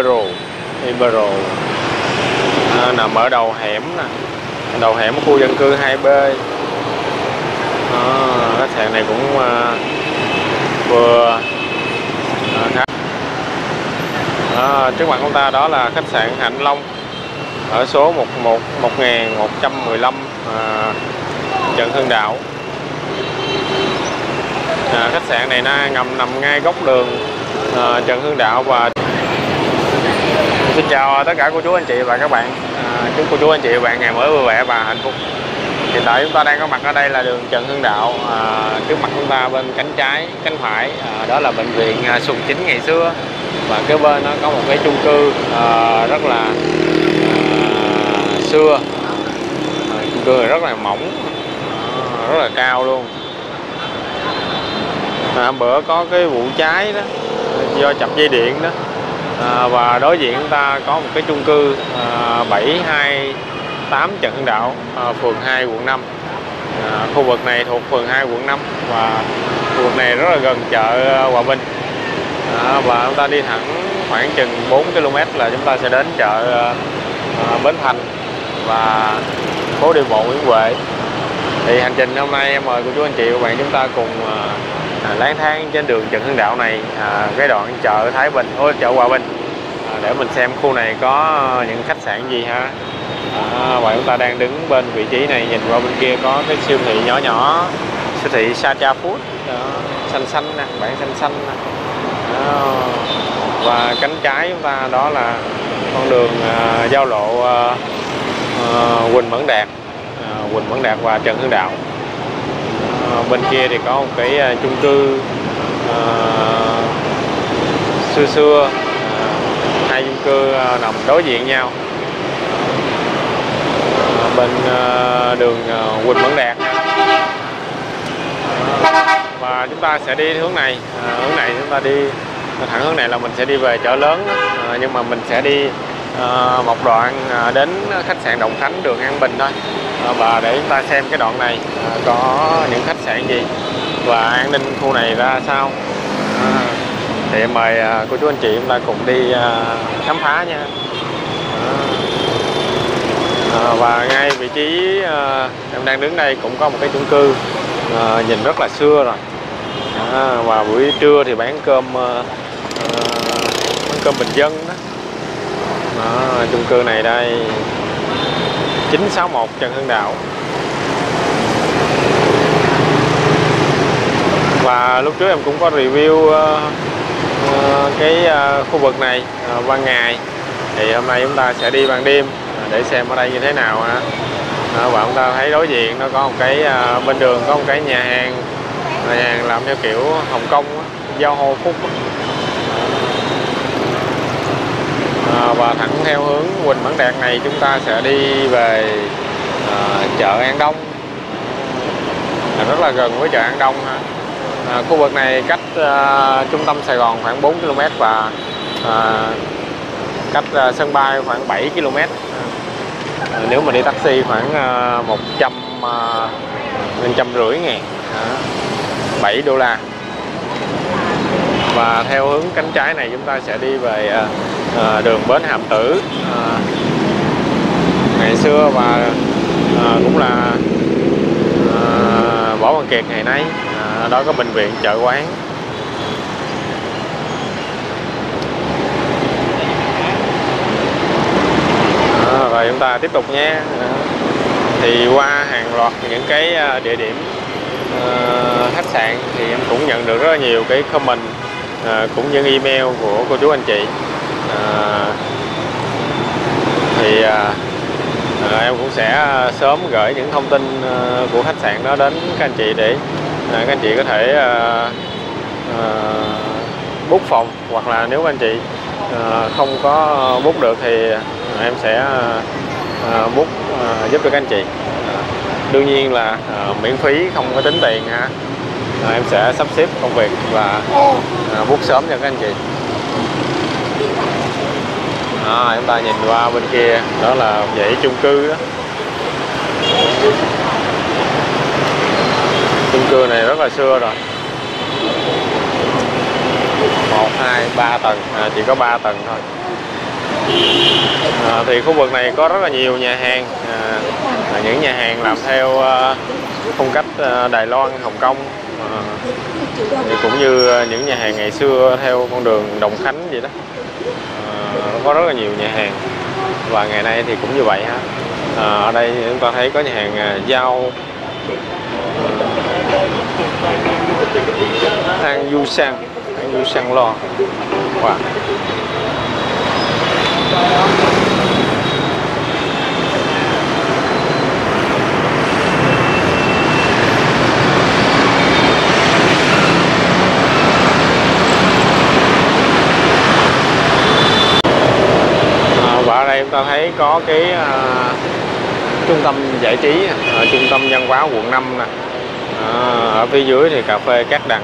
Ibero Ibero à, nằm ở đầu hẻm nè. Đầu hẻm khu dân cư 2B à, khách sạn này cũng à, vừa à, khá. À, trước mặt chúng ta đó là khách sạn Hạnh Long ở số 11 1115 à, Trần Hưng Đạo. À, khách sạn này nó ngầm nằm ngay góc đường à, Trần Hưng Đạo và xin chào tất cả cô chú anh chị và các bạn. À, chúc cô chú anh chị và bạn ngày mới vui vẻ và hạnh phúc. Hiện tại chúng ta đang có mặt ở đây là đường Trần Hưng Đạo à, trước mặt chúng ta bên cánh trái cánh phải à, đó là bệnh viện à, Sùng Chính ngày xưa. Và kế bên nó có một cái chung cư à, rất là à, xưa. À, chung cư rất là mỏng à, rất là cao luôn. À, bữa có cái vụ cháy đó do chập dây điện đó à, và đối diện chúng ta có một cái chung cư à, 728 Trần Hưng Đạo à, phường 2 quận 5 à, khu vực này thuộc phường 2 quận 5 và khu vực này rất là gần chợ à, Hòa Bình. À, và chúng ta đi thẳng khoảng chừng 4 km là chúng ta sẽ đến chợ à, à, Bến Thành và phố đi bộ Nguyễn Huệ. Thì hành trình hôm nay em mời cô chú anh chị và bạn chúng ta cùng à, À, lang thang trên đường Trần Hưng Đạo này à, cái đoạn chợ Thái Bình, ôi chợ Hòa Bình. À, để mình xem khu này có những khách sạn gì ha. À, và chúng ta đang đứng bên vị trí này nhìn qua bên kia có cái siêu thị nhỏ nhỏ siêu thị Sacha Food. Đó, xanh xanh nè bản xanh xanh nè. Đó. và cánh trái chúng ta đó là con đường à, giao lộ à, à, Quỳnh Mẫn Đạt. À, Quỳnh Mẫn Đạt và Trần Hưng Đạo. Ờ, bên kia thì có một cái ờ, chung cư à, xưa xưa à, hai chung cư à, nằm đối diện nhau. À, bên à, đường à, Quỳnh Mẫn Đạt à, và chúng ta sẽ đi hướng này à, hướng này chúng ta đi thẳng hướng này là mình sẽ đi về chợ lớn à, nhưng mà mình sẽ đi à, một đoạn à, đến khách sạn Đồng Khánh đường An Bình thôi. Ờ, và để chúng ta xem cái đoạn này. Ờ, có những khách sạn gì? Và an ninh khu này ra sao? À, thì mời cô chú anh chị chúng ta cùng đi khám phá nha. À, và ngay vị trí à, em đang đứng đây cũng có một cái chung cư à, nhìn rất là xưa rồi. À, và buổi trưa thì bán cơm à, bán cơm bình dân đó. Đó, chung cư này đây. 961 Trần Hưng Đạo. Và lúc trước em cũng có review uh, uh, cái uh, khu vực này uh, ban ngày. Thì hôm nay chúng ta sẽ đi ban đêm để xem ở đây như thế nào ha. Và chúng ta thấy đối diện nó có một cái uh, bên đường có một cái nhà hàng. Nhà hàng làm theo kiểu Hồng Kông giao hô phúc đó. Và thẳng theo hướng Quỳnh Mẫn Đạt này chúng ta sẽ đi về à, chợ An Đông. À, rất là gần với chợ An Đông ha. À, khu vực này cách à, trung tâm Sài Gòn khoảng 4 km và à, cách à, sân bay khoảng 7 km. À, nếu mà đi taxi khoảng à, 100 à, 100 rưỡi ngàn à, 7 đô la. Và theo hướng cánh trái này chúng ta sẽ đi về à, à, đường Bến Hàm Tử. À, ngày xưa và à, cũng là à, Võ Văn Kiệt ngày nay à, đó có bệnh viện chợ quán. À, và chúng ta tiếp tục nhé. À, thì qua hàng loạt những cái địa điểm uh, khách sạn thì em cũng nhận được rất là nhiều cái comment uh, cũng như email của cô chú anh chị. À, thì à, à, em cũng sẽ à, sớm gửi những thông tin của khách sạn đó đến các anh chị để các anh chị có thể à, à, bút phòng. Hoặc là nếu các anh chị à, không có bút được thì em sẽ à, bút à, giúp cho các anh chị. Đương nhiên là uh, miễn phí không có tính tiền ha. Uh, em sẽ sắp xếp công việc và uh, bút sớm cho các anh chị à, chúng ta nhìn qua bên kia đó là dãy chung cư đó chung cư này rất là xưa rồi. Một hai ba tầng. À, chỉ có 3 tầng thôi. À, thì khu vực này có rất là nhiều nhà hàng. À, những nhà hàng làm theo à, phong cách à, Đài Loan Hồng Kông. À, thì cũng như à, những nhà hàng ngày xưa theo con đường Đồng Khánh vậy đó cũng có rất là nhiều nhà hàng. Và ngày nay thì cũng như vậy ha. À, ở đây chúng ta thấy có nhà hàng giao ăn Du Sang ăn Du Sang Lo. Wow. Em chúng ta thấy có cái à, trung tâm giải trí à, trung tâm văn hóa quận 5 nè. À, ở phía dưới thì cà phê Cát Đằng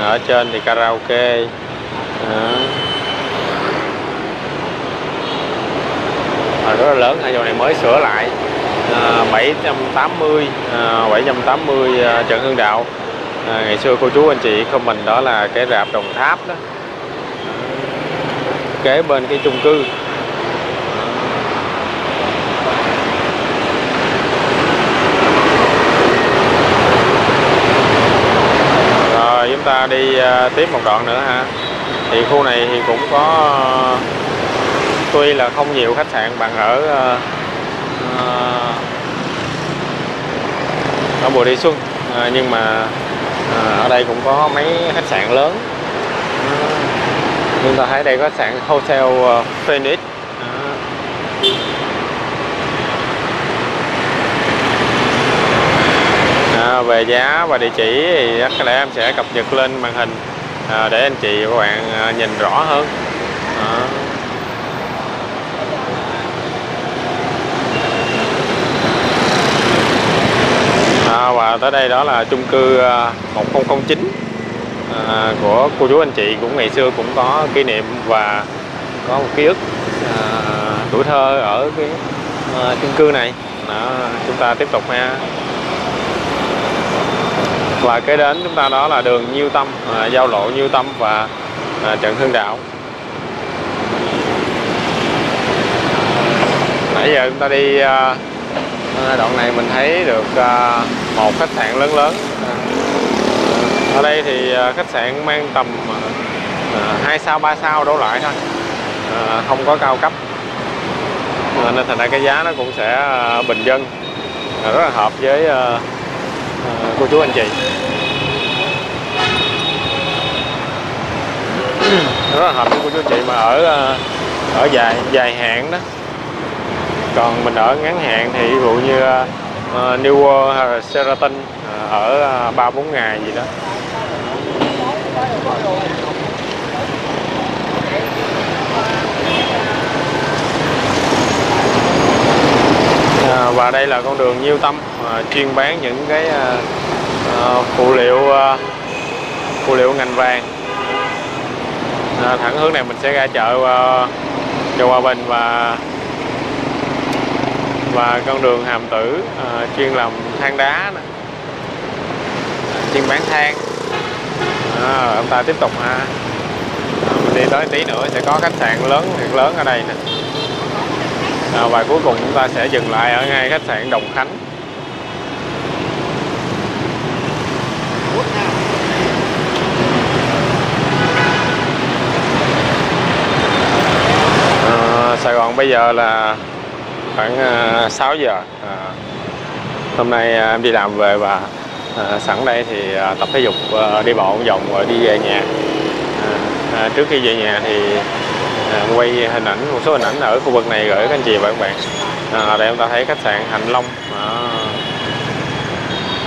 à, ở trên thì karaoke. À. À, rất là lớn ở chỗ này mới sửa lại. À, 780 à, 780 à, Trần Hưng Đạo. À, ngày xưa cô chú anh chị comment đó là cái rạp Đồng Tháp đó. Kế bên cái chung cư rồi chúng ta đi à, tiếp một đoạn nữa ha. Thì khu này thì cũng có à, tuy là không nhiều khách sạn bằng ở à, ở mùa đi Xuân à, nhưng mà à, ở đây cũng có mấy khách sạn lớn. Chúng ta thấy đây có khách sạn Hotel Phoenix à, về giá và địa chỉ thì chắc có lẽ em sẽ cập nhật lên màn hình à, để anh chị và các bạn à, nhìn rõ hơn. À. À, và tới đây đó là chung cư à, 1009 à, của cô chú anh chị cũng ngày xưa cũng có kỷ niệm và có một ký ức à, tuổi thơ ở cái à, chung cư này. Đó, chúng ta tiếp tục nha và kế đến chúng ta đó là đường Nhiêu Tâm à, giao lộ Nhiêu Tâm và à, Trần Hưng Đạo. Nãy giờ chúng ta đi à, à, đoạn này mình thấy được à, một khách sạn lớn lớn. À, ở đây thì à, khách sạn mang tầm à, 2 sao 3 sao đổ lại thôi. À, không có cao cấp. À, nên thành ra cái giá nó cũng sẽ à, bình dân. À, rất là hợp với à, à, cô chú anh chị. Rất là hợp với cô chú anh chị mà ở ờ, ở dài dài hạn đó. Còn mình ở ngắn hạn thì ví dụ như uh, New World hay là Sheraton uh, ở ba bốn ngày gì đó. Và đây là con đường Nhiêu Tâm chuyên bán những cái phụ liệu ờ, phụ liệu ngành vàng. À, thẳng hướng này mình sẽ ra chợ ờ, chợ Hòa Bình và và con đường Hàm Tử à, chuyên làm than đá nè. Chuyên bán than. À, chúng ta tiếp tục ha. À, mình đi tới tí nữa sẽ có khách sạn lớn thiệt lớn ở đây nè. À, và cuối cùng chúng ta sẽ dừng lại ở ngay khách sạn Đồng Khánh à, Sài Gòn bây giờ là khoảng à, 6 giờ. À, hôm nay à, em đi làm về và à, sẵn đây thì à, tập thể dục đi bộ một vòng rồi đi về nhà. À, trước khi về nhà thì quay hình ảnh một số hình ảnh ở khu vực này gửi các anh chị và các bạn. À, ở chúng ta thấy khách sạn Hạnh Long. À,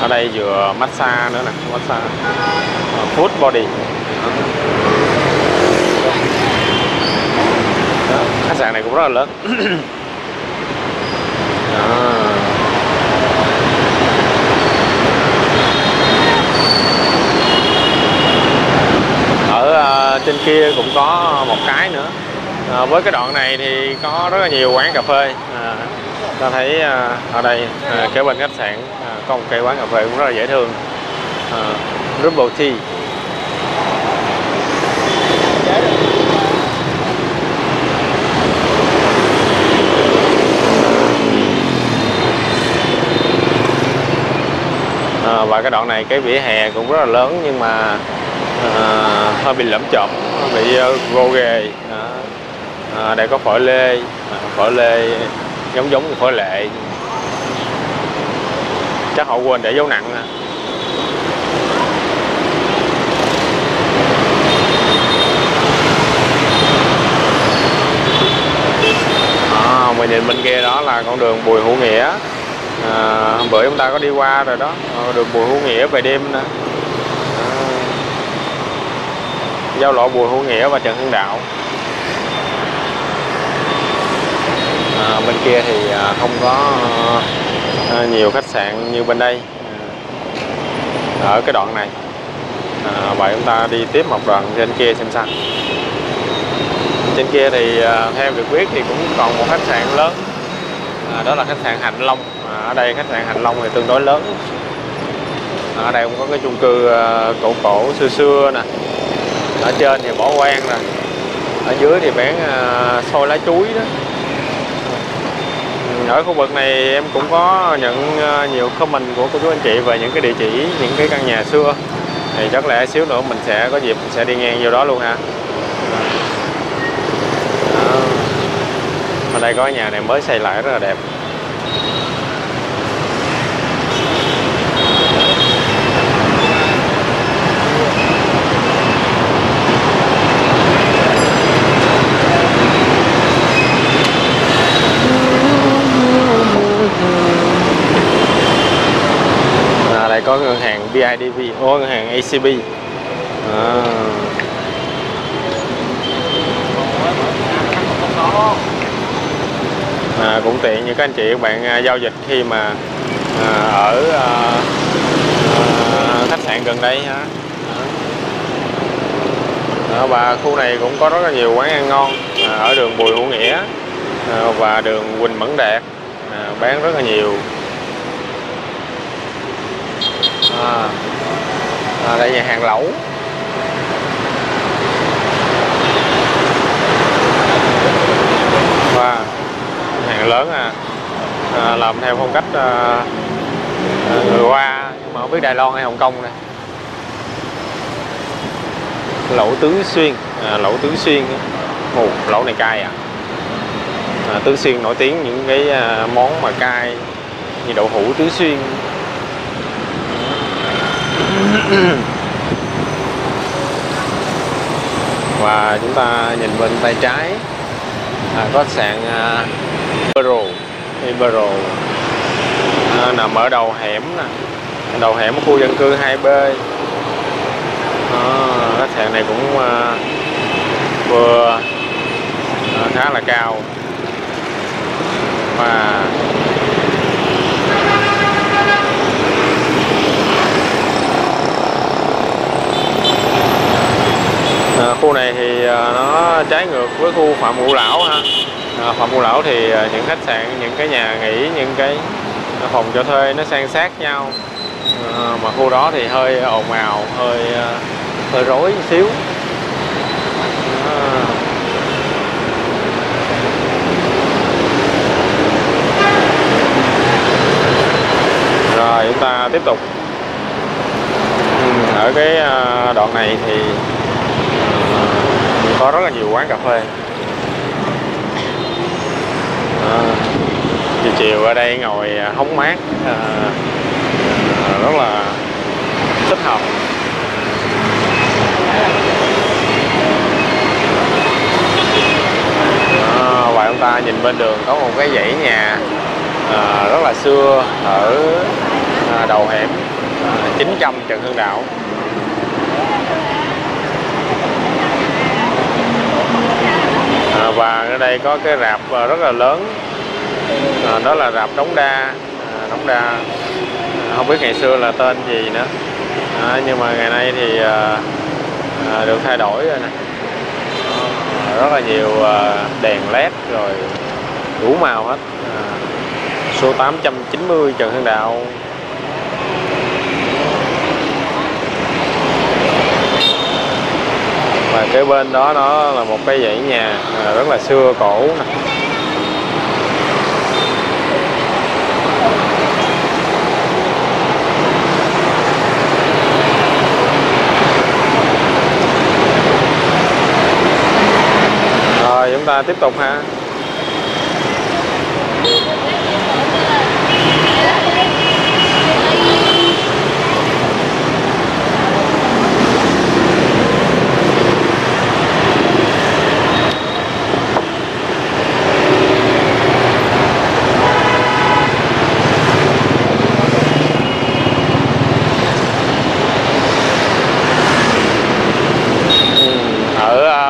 ở đây vừa massage nữa nè massage food body. Sàn này cũng rất là lớn. Đó. ở uh, trên kia cũng có một cái nữa. À, với cái đoạn này thì có rất là nhiều quán cà phê. À, ta thấy à, ở đây à, kế bên khách sạn à, có một cây quán cà phê cũng rất là dễ thương. À, Rubble Tea. Và cái đoạn này cái vỉa hè cũng rất là lớn nhưng mà à, hơi bị lẫm chậm bị gô ghề à, đây có phổi lê à, phổi lê giống giống như phổi lệ. Chắc họ quên để dấu nặng à. à, mình nhìn bên kia đó là con đường Bùi Hữu Nghĩa à, bữa chúng ta có đi qua rồi đó. Ờ, Đường Bùi Hữu Nghĩa về đêm nè. À, giao lộ Bùi Hữu Nghĩa và Trần Hưng Đạo. À, bên kia thì à, không có à, nhiều khách sạn như bên đây. À, ở cái đoạn này. À, vậy chúng ta đi tiếp một đoạn trên kia xem sao. Trên kia thì à, theo được biết thì cũng còn một khách sạn lớn. À, đó là khách sạn Hạnh Long ở đây khách sạn hành Long thì tương đối lớn. Ở đây cũng có cái chung cư ờ, cổ cổ xưa xưa nè. Ở trên thì bỏ quan nè. Ở dưới thì bán ờ, xôi lá chuối đó. Ở khu vực này em cũng có nhận ờ, nhiều comment của cô chú anh chị về những cái địa chỉ, những cái căn nhà xưa. Thì chắc lẽ xíu nữa mình sẽ có dịp sẽ đi ngang vô đó luôn ha. Ở đây có nhà này mới xây lại rất là đẹp à, đây có ngân hàng BIDV, ô ngân hàng ACB à. À, cũng tiện như các anh chị các bạn à, giao dịch khi mà à, ở à, à, khách sạn gần đây ha. À, và khu này cũng có rất là nhiều quán ăn ngon à, ở đường Bùi Hữu Nghĩa à, và đường Quỳnh Mẫn Đạt à, bán rất là nhiều à, à, đây nhà hàng lẩu. Và hàng lớn à, à làm theo phong cách à, à, người Hoa nhưng mà không biết Đài Loan hay Hồng Kông này lẩu tứ xuyên. À, lẩu tứ xuyên. Ồ, lẩu này cay à. à tứ xuyên nổi tiếng những cái à, món mà cay như đậu hũ tứ xuyên. và chúng ta nhìn bên tay trái. À, có sạn à, Ibero. Ibero. À, nằm ở đầu hẻm nè. Đầu hẻm khu dân cư 2B à, khách sạn này cũng à, vừa à, khá là cao. Và khu này thì à, nó trái ngược với khu phạm ngũ lão ha. À, phạm ngũ lão thì à, những khách sạn những cái nhà nghỉ những cái phòng cho thuê nó san sát nhau. À, mà khu đó thì hơi ồn ào hơi à, hơi rối xíu. À. rồi chúng ta tiếp tục. Ừ, ở cái đoạn này thì có rất là nhiều quán cà phê. À, chiều chiều ở đây ngồi à, hóng mát à, à, rất là thích hợp. À, và chúng ta nhìn bên đường có một cái dãy nhà à, rất là xưa ở à, đầu hẻm à, 900 Trần Hưng Đạo. À, và ở đây có cái rạp ờ, rất là lớn. À, đó là rạp đống đa. À, đống đa à, không biết ngày xưa là tên gì nữa. À, nhưng mà ngày nay thì à, à, được thay đổi rồi nè. À, rất là nhiều à, đèn led rồi đủ màu hết. À, số 890 Trần Hưng Đạo. và kế bên đó nó là một cái dãy nhà à, rất là xưa, cổ nè. Rồi, chúng ta tiếp tục ha.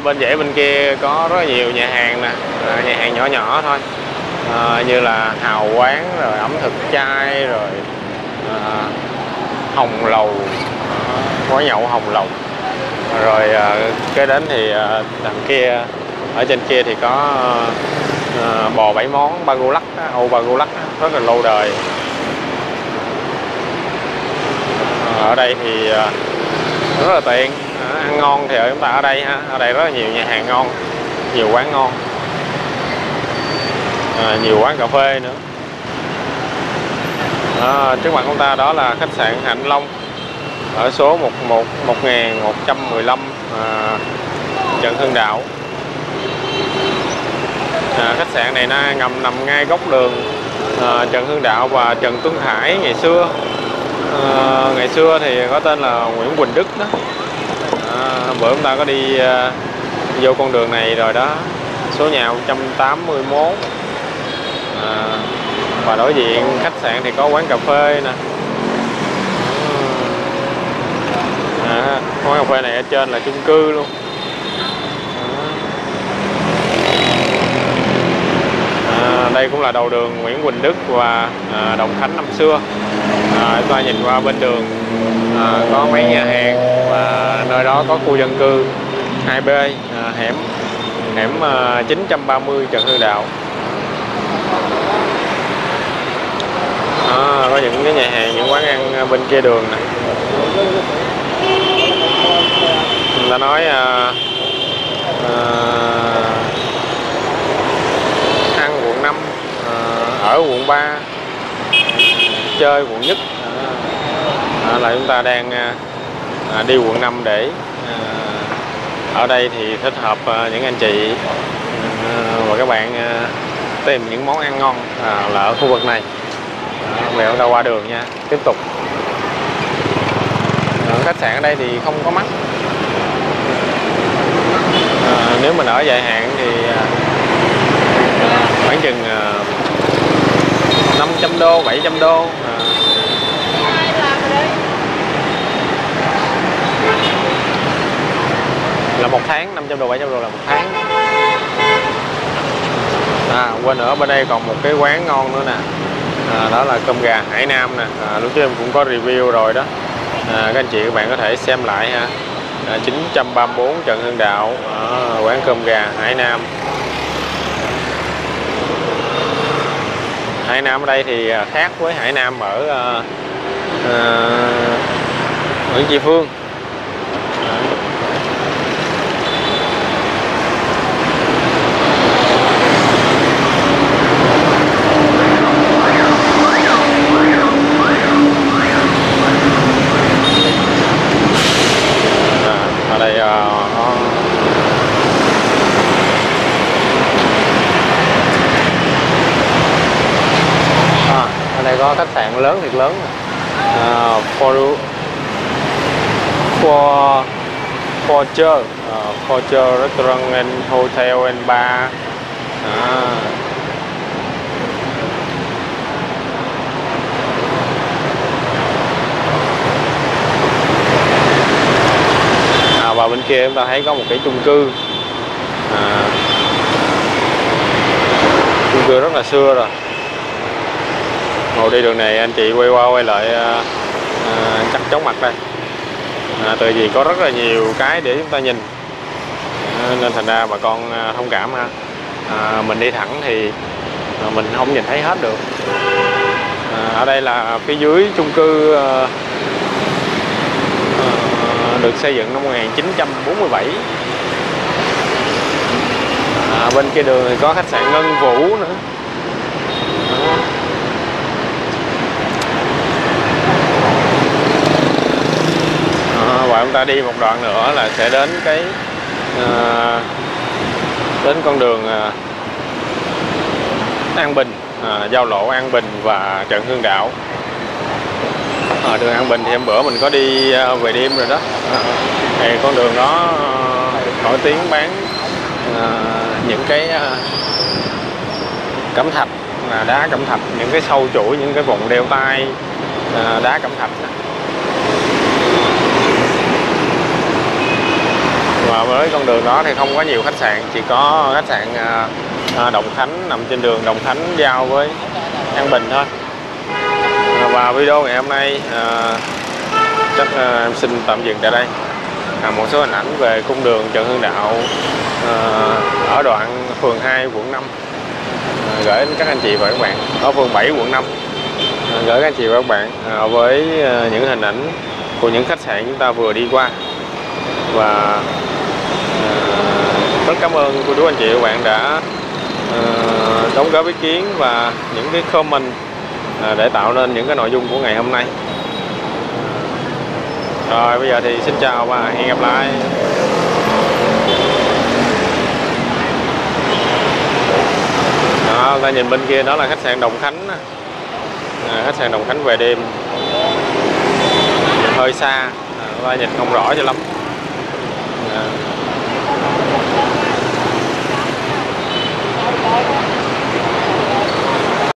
Bên dãy bên kia có rất là nhiều nhà hàng nè à, nhà hàng nhỏ nhỏ thôi. À, như là hào quán rồi ẩm thực chay rồi à, hồng lầu à, quán nhậu hồng lầu. Rồi à, kế đến thì à, đằng kia ở trên kia thì có à, bò bảy món ba lắc ô ba lắc rất là lâu đời. Ở đây thì à, rất là tiện ăn ngon thì ở chúng ta ở đây ha ở đây rất là nhiều nhà hàng ngon nhiều quán ngon. À, nhiều quán cà phê nữa. À, trước mặt chúng ta đó là khách sạn Hạnh Long ở số 11 1115 à, Trần Hưng Đạo. À, khách sạn này nó ngầm nằm ngay góc đường à, Trần Hưng Đạo và Trần Tuấn Hải ngày xưa. À, ngày xưa thì có tên là Nguyễn Quỳnh Đức đó hôm bữa chúng ta có đi uh, vô con đường này rồi đó. Số nhà 181 à, và đối diện khách sạn thì có quán cà phê nè. À, quán cà phê này ở trên là chung cư luôn. À, đây cũng là đầu đường Nguyễn Quỳnh Đức và à, Đồng Khánh năm xưa. À, chúng ta nhìn qua bên đường à, có mấy nhà hàng và nơi đó có khu dân cư. 2B à, hẻm hẻm à, 930 Trần Hưng Đạo. À, có những cái nhà hàng những quán ăn à, bên kia đường này người ta nói à, à, ăn quận 5 à, ở quận 3 chơi quận nhất à, là chúng ta đang à, à đi quận 5 để à, ở đây thì thích hợp à, những anh chị à, và các bạn à, tìm những món ăn ngon à, là ở khu vực này. À, mèo chúng ta qua đường nha. Tiếp tục. À, khách sạn ở đây thì không có mắc. À, nếu mình ở dài hạn thì à, khoảng chừng à, 500 đô 700 đô à, là một tháng 500 đô 700 đô là một tháng. À quên nữa bên đây còn một cái quán ngon nữa nè. À, đó là cơm gà Hải Nam nè. À, lúc trước em cũng có review rồi đó. À, các anh chị các bạn có thể xem lại ha. À, 934 Trần Hưng Đạo à, quán cơm gà Hải Nam. Hải Nam ở đây thì à, khác với Hải Nam ở à, à, Nguyễn Tri Phương. À, ở đây à, có à, ở đây có khách sạn lớn thiệt lớn. Nè. à, for for Forger uh, à, Forger Restaurant and Hotel and Bar. À. à, và bên kia chúng ta thấy có một cái chung cư. À, chung cư rất là xưa rồi ngồi đi đường này anh chị quay qua quay lại à, à chắc chóng mặt đây. À, tại vì có rất là nhiều cái để chúng ta nhìn. À, nên thành ra bà con à, thông cảm ha. À, mình đi thẳng thì à, mình không nhìn thấy hết được. À, ở đây là phía dưới chung cư à, à, được xây dựng năm 1947 à, bên kia đường thì có khách sạn Ngân Vũ nữa Đó. Đó, và chúng ta đi một đoạn nữa là sẽ đến cái à, đến con đường à, An Bình à, giao lộ An Bình và Trần Hương Đạo à, đường An Bình thì hôm bữa mình có đi à, về đêm rồi đó à, thì con đường đó à, nổi tiếng bán à, những cái à, cẩm thạch là đá cẩm thạch những cái sâu chuỗi những cái vòng đeo tay à, đá cẩm thạch đó. Ờ, với con đường đó thì không có nhiều khách sạn chỉ có khách sạn ờ, ờ, Đồng Khánh nằm trên đường Đồng Khánh giao với An Bình thôi. Và video ngày hôm nay à, chắc à, em xin tạm dừng tại đây. À, một số hình ảnh về cung đường Trần Hưng Đạo à, ở đoạn phường 2 quận 5 à, gửi đến các anh chị và các bạn. Ở phường 7 quận 5 à, gửi các anh chị và các bạn à, với à, những hình ảnh của những khách sạn chúng ta vừa đi qua. Và rất cảm ơn cô chú anh chị và các bạn đã ờ, đóng góp ý kiến và những cái comment ờ, để tạo nên những cái nội dung của ngày hôm nay. Rồi bây giờ thì xin chào và hẹn gặp lại. Đó ta nhìn bên kia đó là khách sạn Đồng Khánh à, khách sạn Đồng Khánh về đêm. Hơi xa à, ta nhìn không rõ cho lắm.